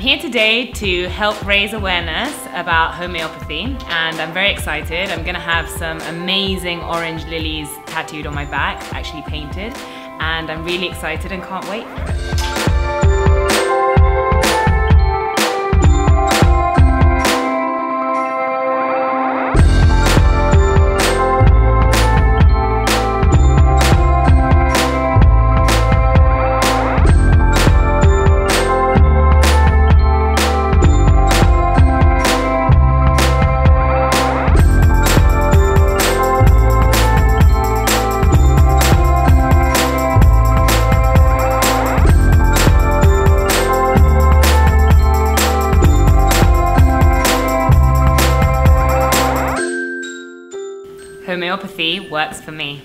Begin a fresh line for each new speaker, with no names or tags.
here today to help raise awareness about homeopathy and I'm very excited. I'm gonna have some amazing orange lilies tattooed on my back, actually painted, and I'm really excited and can't wait. Homeopathy works for me.